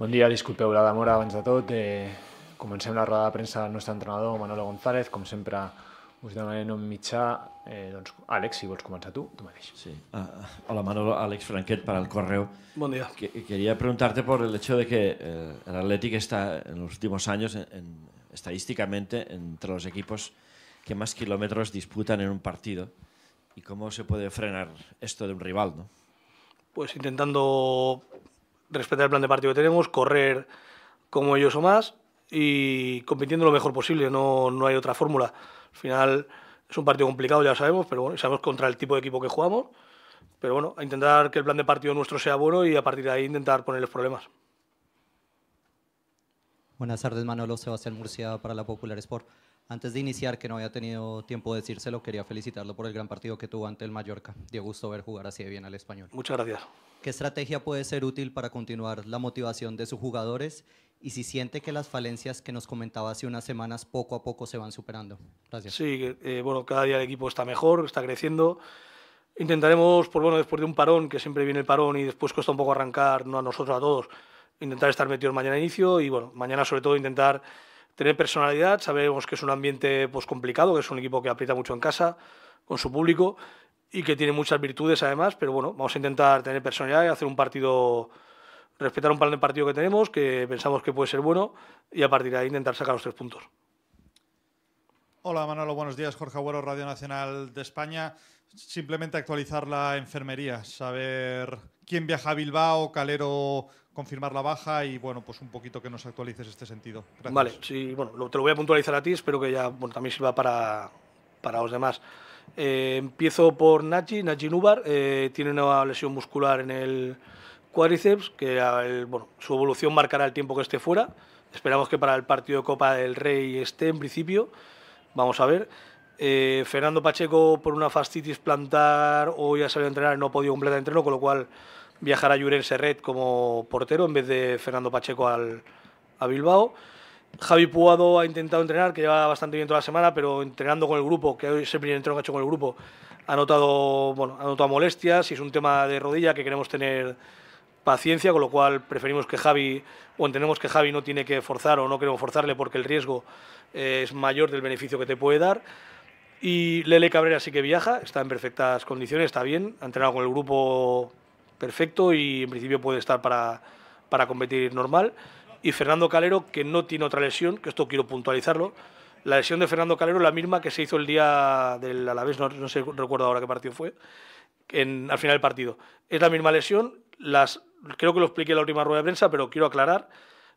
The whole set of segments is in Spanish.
Bon dia, disculpeu la demora abans de tot. Eh, comencem la roda de premsa del nostre entrenador, Manolo González. Com sempre, us demanem un mitjà. Eh, doncs, Àlex, si vols començar tu, tu mateix. Sí. Uh, hola Manolo, Alex Franquet para el correo. Buen día. Que, quería preguntarte por el hecho de que eh, el Athletic está en los últimos años, en, en, estadísticamente, entre los equipos que más kilómetros disputan en un partido. ¿Y cómo se puede frenar esto de un rival? ¿no? Pues intentando respetar el plan de partido que tenemos, correr como ellos o más y compitiendo lo mejor posible, no, no hay otra fórmula. Al final es un partido complicado, ya sabemos, pero bueno, sabemos contra el tipo de equipo que jugamos. Pero bueno, a intentar que el plan de partido nuestro sea bueno y a partir de ahí intentar ponerles problemas. Buenas tardes, Manolo Sebastián Murcia para la Popular Sport. Antes de iniciar, que no había tenido tiempo de decírselo, quería felicitarlo por el gran partido que tuvo ante el Mallorca. Dio gusto ver jugar así de bien al español. Muchas gracias. ¿Qué estrategia puede ser útil para continuar la motivación de sus jugadores y si siente que las falencias que nos comentaba hace unas semanas poco a poco se van superando? Gracias. Sí, eh, bueno, cada día el equipo está mejor, está creciendo. Intentaremos, pues bueno, después de un parón, que siempre viene el parón y después cuesta un poco arrancar, no a nosotros, a todos, intentar estar metidos mañana a inicio y bueno, mañana sobre todo intentar tener personalidad. Sabemos que es un ambiente pues, complicado, que es un equipo que aprieta mucho en casa con su público y que tiene muchas virtudes además, pero bueno, vamos a intentar tener personalidad y hacer un partido, respetar un plan de partido que tenemos, que pensamos que puede ser bueno y a partir de ahí intentar sacar los tres puntos. Hola Manolo, buenos días. Jorge Agüero, Radio Nacional de España. Simplemente actualizar la enfermería, saber quién viaja a Bilbao, Calero confirmar la baja y bueno, pues un poquito que nos actualices este sentido. Vale, sí, bueno, te lo voy a puntualizar a ti, espero que ya bueno, también sirva para, para los demás. Eh, empiezo por Nachi, Nachi Nubar, eh, tiene una lesión muscular en el cuádriceps, que bueno, su evolución marcará el tiempo que esté fuera. Esperamos que para el partido de Copa del Rey esté en principio. Vamos a ver. Eh, Fernando Pacheco por una fascitis plantar o ya salió a entrenar, no ha podido completar el entreno, con lo cual viajará Juren Serret como portero en vez de Fernando Pacheco al, a Bilbao. Javi Puado ha intentado entrenar, que lleva bastante bien toda la semana, pero entrenando con el grupo, que hoy es el primer entreno que ha hecho con el grupo, ha notado, bueno, ha notado molestias y es un tema de rodilla que queremos tener paciencia, con lo cual preferimos que Javi, o entendemos que Javi no tiene que forzar o no queremos forzarle porque el riesgo eh, es mayor del beneficio que te puede dar. Y Lele Cabrera sí que viaja, está en perfectas condiciones, está bien, ha entrenado con el grupo perfecto y en principio puede estar para, para competir normal. Y Fernando Calero, que no tiene otra lesión, que esto quiero puntualizarlo, la lesión de Fernando Calero la misma que se hizo el día del Alavés, no, no sé, recuerdo ahora qué partido fue, en, al final del partido. Es la misma lesión, las, creo que lo expliqué en la última rueda de prensa, pero quiero aclarar,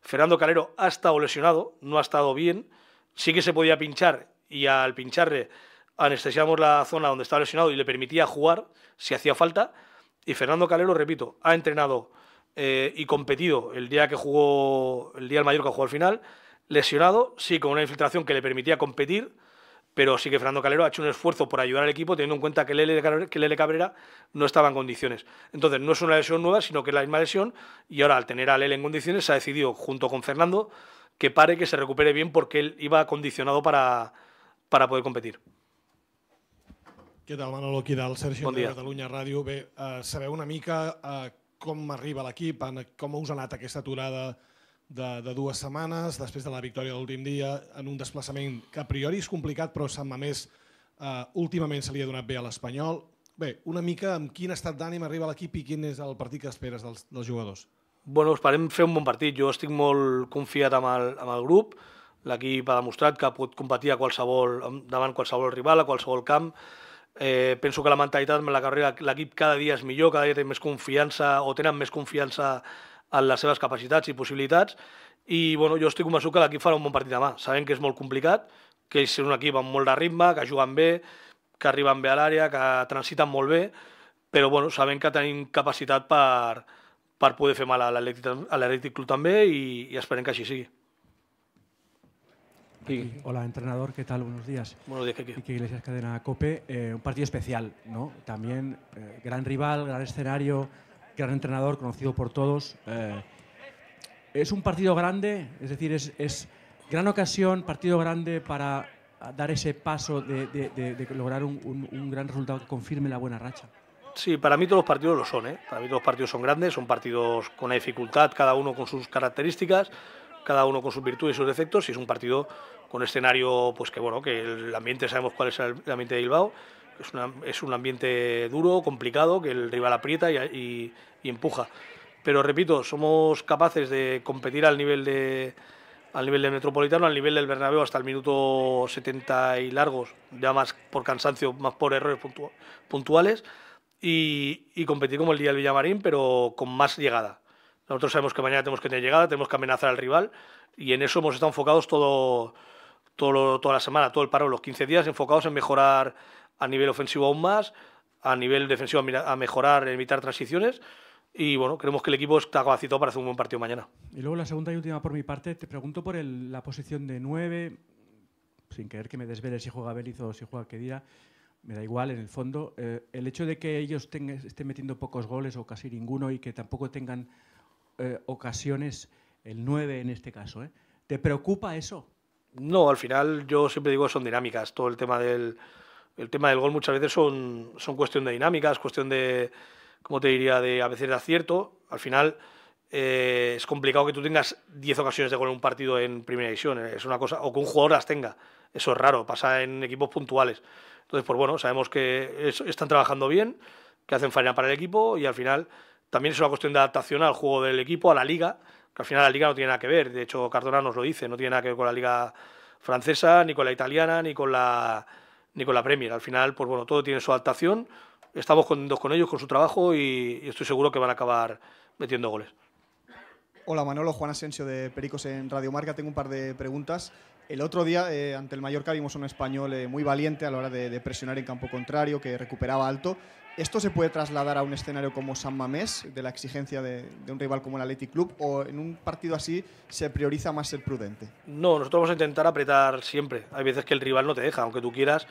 Fernando Calero ha estado lesionado, no ha estado bien, sí que se podía pinchar y al pincharle anestesiamos la zona donde estaba lesionado y le permitía jugar si hacía falta, y Fernando Calero, repito, ha entrenado eh, y competido el día que jugó, el día del Mallorca jugó al final, lesionado, sí, con una infiltración que le permitía competir, pero sí que Fernando Calero ha hecho un esfuerzo por ayudar al equipo, teniendo en cuenta que Lele, que Lele Cabrera no estaba en condiciones. Entonces, no es una lesión nueva, sino que es la misma lesión, y ahora al tener a Lele en condiciones, se ha decidido, junto con Fernando, que pare, que se recupere bien, porque él iba condicionado para, para poder competir. Què tal, Manolo, aquí del Sergi bon de Catalunya Ràdio. Bé, eh, sabeu una mica eh, com arriba l'equip, com us ha anat aquesta aturada de, de dues setmanes, després de la victòria de l'últim dia, en un desplaçament que a priori és complicat, però Sant Mamés eh, últimament se li ha donat bé a l'Espanyol. Bé, una mica amb quin estat d'ànim arriba l'equip i quin és el partit que esperes dels, dels jugadors? Bueno, esperem fer un bon partit. Jo estic molt confiat amb el, amb el grup. L'equip ha demostrat que pot competir a qualsevol, davant qualsevol rival, a qualsevol camp. Eh, penso que la mentalitat amb la carrera l'equip cada dia és millor, cada dia té més confiança o tenen més confiança en les seves capacitats i possibilitats i bueno, jo estic convençut que l'equip farà un bon partit demà. Sabem que és molt complicat, que és un equip amb molt de ritme, que juguen bé, que arriben bé a l'àrea, que transiten molt bé, però bueno, sabem que tenim capacitat per, per poder fer mal a l'Atlètic Club també i, i esperem que així sigui. Hola, entrenador, ¿qué tal? Buenos días. Buenos días, Kiki. Kiki Iglesias, Cadena COPE. Eh, un partido especial, ¿no? También eh, gran rival, gran escenario, gran entrenador, conocido por todos. Eh, es un partido grande, es decir, es, es, gran ocasión, partido grande para dar ese paso de, de, de, de lograr un, un, un, gran resultado que confirme la buena racha. Sí, para mí todos los partidos lo son. ¿eh? Para mí todos los partidos son grandes, son partidos con una dificultad, cada uno con sus características, cada uno con sus virtudes y sus defectos. Y es un partido con escenario, pues que bueno, que el ambiente sabemos cuál es el ambiente de Bilbao. Es, es un ambiente duro, complicado, que el rival aprieta y, y empuja. Pero repito, somos capaces de competir al nivel de, al nivel del Metropolitano, al nivel del Bernabéu hasta el minuto 70 y largos, ya más por cansancio, más por errores puntuales, y, competir como el día del Villamarín, pero con más llegada. Nosotros sabemos que mañana tenemos que tener llegada, tenemos que amenazar al rival, y en eso hemos estado enfocados todo, todo toda la semana, todo el paro, los 15 días, enfocados en mejorar a nivel ofensivo aún más, a nivel defensivo a mejorar, evitar transiciones, y bueno, creemos que el equipo está capacitado para hacer un buen partido mañana. Y luego la segunda y última por mi parte, te pregunto por la posición de 9, sin querer que me desvele si juega Beliz o si juega Kedira, me da igual en el fondo. Eh, el hecho de que ellos estén metiendo pocos goles o casi ninguno y que tampoco tengan eh, ocasiones, el 9 en este caso, ¿eh? ¿te preocupa eso? No, al final yo siempre digo que son dinámicas. Todo el tema del, el tema del gol muchas veces son, son cuestión de dinámicas, cuestión de como te diría, de a veces de acierto. Al final eh, es complicado que tú tengas 10 ocasiones de gol en un partido en primera división. Es una cosa, o que un jugador las tenga. Eso es raro, pasa en equipos puntuales. Entonces, pues bueno, sabemos que están trabajando bien, que hacen faena para el equipo y al final también es una cuestión de adaptación al juego del equipo, a la liga, que al final la liga no tiene nada que ver. De hecho, Cardona nos lo dice, no tiene nada que ver con la liga francesa, ni con la italiana, ni con la, ni con la Premier. Al final, pues bueno, todo tiene su adaptación estamos contentos con ellos, con su trabajo y, estoy seguro que van a acabar metiendo goles. Hola Manolo, Juan Asensio de Pericos en Radio Marca. Tengo un par de preguntas. El otro día, eh, ante el Mallorca, vimos un español eh, muy valiente a la hora de, presionar en campo contrario, que recuperaba alto. ¿Esto se puede trasladar a un escenario como San Mamés, de la exigencia de, un rival como el Athletic Club, o en un partido así se prioriza más ser prudente? No, nosotros vamos a intentar apretar siempre. Hay veces que el rival no te deja, aunque tú quieras,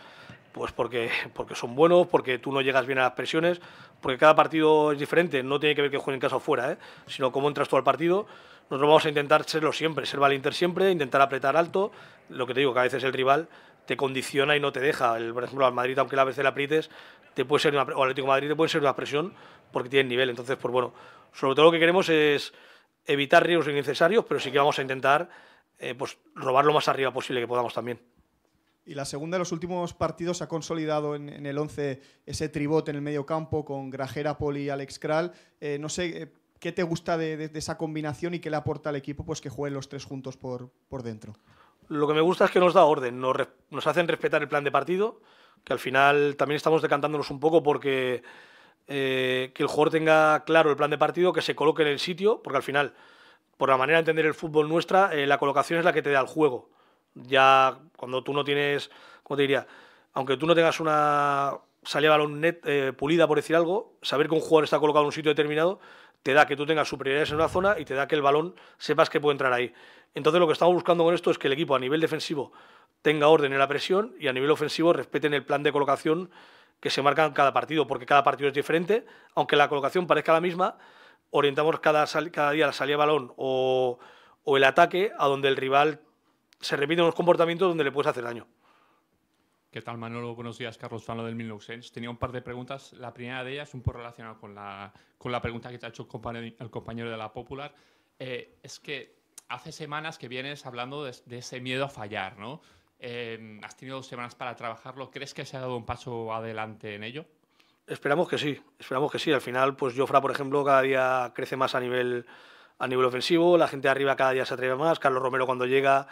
pues porque, porque son buenos, porque tú no llegas bien a las presiones, porque cada partido es diferente, no tiene que ver que jueguen en casa o fuera, ¿eh? sino cómo entras tú al partido. Nosotros vamos a intentar serlo siempre, ser valiente siempre, intentar apretar alto. Lo que te digo, que a veces el rival te condiciona y no te deja. El, por ejemplo, al Madrid, aunque la veces le aprietes, te puede ser una, o al Atlético Madrid te puede ser una presión porque tiene nivel. Entonces, pues bueno, sobre todo lo que queremos es evitar riesgos innecesarios, pero sí que vamos a intentar eh, pues, robar lo más arriba posible que podamos también. Y la segunda, de los últimos partidos ha consolidado en, el 11 ese tribote en el medio campo con Grajera, Poli y Alex Kral. Eh, no sé, eh, ¿qué te gusta de, esa combinación y qué le aporta al equipo pues, que jueguen los tres juntos por, por dentro? Lo que me gusta es que nos da orden, nos, nos, hacen respetar el plan de partido, que al final también estamos decantándonos un poco porque eh, que el jugador tenga claro el plan de partido, que se coloque en el sitio, porque al final, por la manera de entender el fútbol nuestra, la colocación es la que te da el juego ya cuando tú no tienes, ¿cómo te diría? Aunque tú no tengas una salida balón net, eh, pulida, por decir algo, saber que un jugador está colocado en un sitio determinado te da que tú tengas superioridades en una zona y te da que el balón sepas que puede entrar ahí. Entonces lo que estamos buscando con esto es que el equipo a nivel defensivo tenga orden en la presión y a nivel ofensivo respeten el plan de colocación que se marca en cada partido, porque cada partido es diferente, aunque la colocación parezca la misma, orientamos cada, día la salida de balón o, o el ataque a donde el rival se repiten unos comportamientos donde le puedes hacer daño. ¿Qué tal, Manolo? Buenos días, Carlos Fano del 1900. Tenía un par de preguntas. La primera de ellas, un poco relacionada con la, con la pregunta que te ha hecho el compañero, el compañero de la Popular. Eh, es que hace semanas que vienes hablando de, ese miedo a fallar, ¿no? Eh, has tenido dos semanas para trabajarlo. ¿Crees que se ha dado un paso adelante en ello? Esperamos que sí, esperamos que sí. Al final, pues Jofra, por ejemplo, cada día crece más a nivel, a nivel ofensivo, la gente de arriba cada día se atreve más. Carlos Romero cuando llega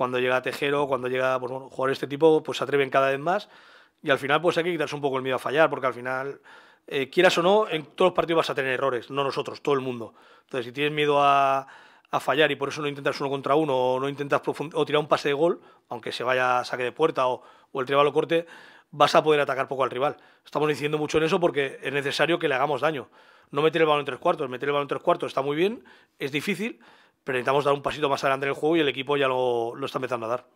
cuando llega Tejero, cuando llega pues, bueno, jugadores de este tipo, pues se atreven cada vez más y al final pues hay que quitarse un poco el miedo a fallar, porque al final, eh, quieras o no, en todos los partidos vas a tener errores, no nosotros, todo el mundo. Entonces, si tienes miedo a, fallar y por eso no intentas uno contra uno o no intentas o tirar un pase de gol, aunque se vaya a saque de puerta o, o el rival lo corte, vas a poder atacar poco al rival. Estamos diciendo mucho en eso porque es necesario que le hagamos daño. No meter el balón en tres cuartos, meter el balón en tres cuartos está muy bien, es difícil, pero necesitamos dar un pasito más adelante en el juego y el equipo ya lo, lo está empezando a dar.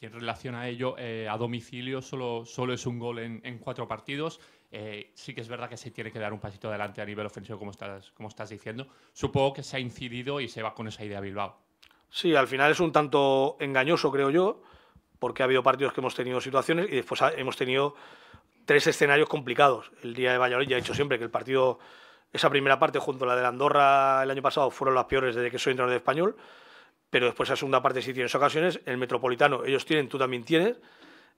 Y en relación a ello, eh, a domicilio solo, solo es un gol en, en cuatro partidos. Eh, sí que es verdad que se tiene que dar un pasito adelante a nivel ofensivo, como estás, como estás diciendo. Supongo que se ha incidido y se va con esa idea Bilbao. Sí, al final es un tanto engañoso, creo yo, porque ha habido partidos que hemos tenido situaciones y después hemos tenido tres escenarios complicados. El día de Valladolid ya he dicho siempre que el partido, esa primera parte junto a la de Andorra el año pasado fueron las peores desde que soy entrenador de español, pero después esa segunda parte sí tienes ocasiones. El Metropolitano ellos tienen, tú también tienes.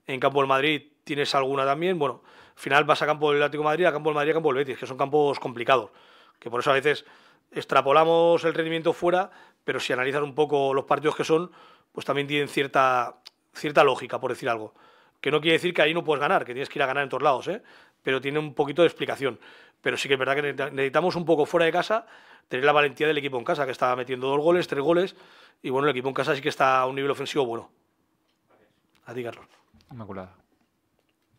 En Campo del Madrid tienes alguna también. Bueno, al final vas a Campo del Atlético Madrid, a Campo del Madrid, a Campo del Betis, que son campos complicados. Que por eso a veces extrapolamos el rendimiento fuera, pero si analizas un poco los partidos que son, pues también tienen cierta, cierta lógica, por decir algo. Que no quiere decir que ahí no puedes ganar, que tienes que ir a ganar en todos lados, ¿eh? pero tiene un poquito de explicación. Pero sí que es verdad que necesitamos un poco fuera de casa tener la valentía del equipo en casa, que está metiendo dos goles, tres goles, y bueno, el equipo en casa sí que está a un nivel ofensivo bueno. A ti, Carlos. Inmaculada.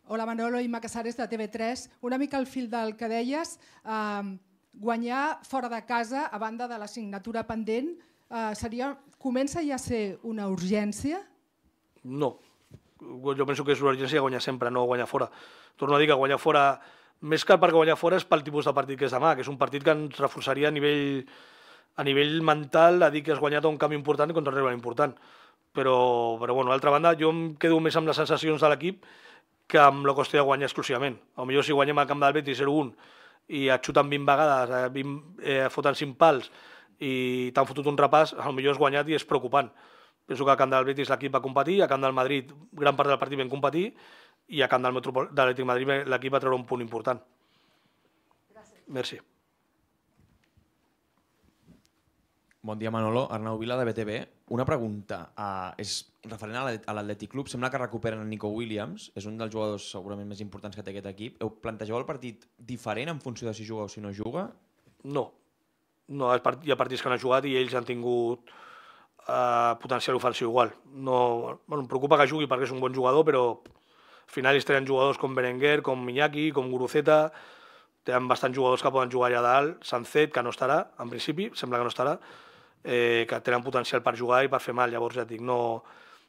Hola Manolo, Imma Casares de TV3. Una mica al fil del que deies, eh, guanyar fora de casa, a banda de la signatura pendent, eh, seria, comença ja a ser una urgència? No. Jo penso que és una urgència guanyar sempre, no guanyar fora. Torno a dir que guanyar fora, més que perquè guanyar fora és pel tipus de partit que és demà, que és un partit que ens reforçaria a nivell, a nivell mental a dir que has guanyat un canvi important contra un rival important. Però, però bueno, d'altra banda, jo em quedo més amb les sensacions de l'equip que amb la qüestió de guanyar exclusivament. A millor si guanyem al camp del Betis 0-1 i et xuten 20 vegades, eh, 20, eh, foten 5 pals i t'han fotut un repàs, a millor has guanyat i és preocupant. Penso que a camp del Betis l'equip va competir, a camp del Madrid gran part del partit vam competir i a camp del Metropol de l'Atlètic Madrid l'equip va treure un punt important. Gràcies. Merci. Bon dia, Manolo. Arnau Vila, de BTV. Una pregunta. Uh, és referent a l'Atlètic Club. Sembla que recuperen en Nico Williams. És un dels jugadors segurament més importants que té aquest equip. Heu plantejeu el partit diferent en funció de si juga o si no juga? No. No, hi ha partits que han jugat i ells han tingut uh, potencial ofensiu igual. No, bueno, em preocupa que jugui perquè és un bon jugador, però al final ells tenen jugadors com Berenguer, com Iñaki, com Guruceta, tenen bastants jugadors que poden jugar allà dalt, Sancet, que no estarà, en principi, sembla que no estarà, eh, que tenen potencial per jugar i per fer mal. Llavors, ja et dic, no...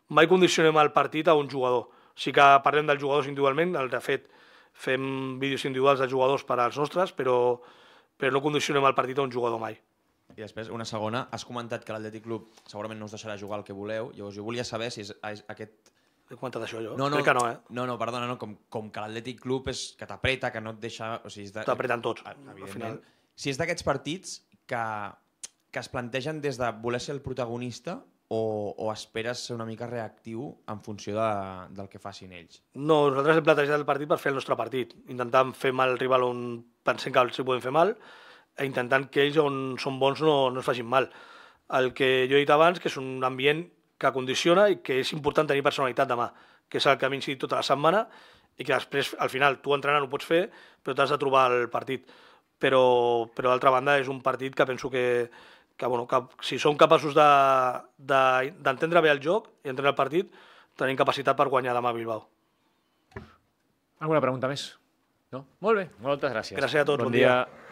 mai condicionem el partit a un jugador. Sí que parlem dels jugadors individualment, el de fet fem vídeos individuals dels jugadors per als nostres, però, però no condicionem el partit a un jugador mai. I després, una segona, has comentat que l'Atlètic Club segurament no us deixarà jugar el que voleu, llavors jo volia saber si és aquest... He comentat això jo? No, no, Crec que no, eh? No, no, perdona, no, com, com que l'Atlètic Club és que t'apreta, que no et deixa... O sigui, de... T'apreten tots, al final. Si és d'aquests partits que, que es plantegen des de voler ser el protagonista o, o esperes ser una mica reactiu en funció de, del que facin ells? No, nosaltres hem plantejat el partit per fer el nostre partit, intentant fer mal al rival on pensem que els podem fer mal, i intentant que ells on són bons no, no es facin mal. El que jo he dit abans, que és un ambient que condiciona i que és important tenir personalitat demà, que és el que ha incidit tota la setmana i que després, al final, tu entrenant ho pots fer, però t'has de trobar el partit. Però, però d'altra banda, és un partit que penso que, que, bueno, que si som capaços d'entendre de, de, bé el joc i entendre el partit, tenim capacitat per guanyar demà a Bilbao. Alguna pregunta més? No? Molt bé, moltes gràcies. Gràcies a tots, bon, bon dia. dia.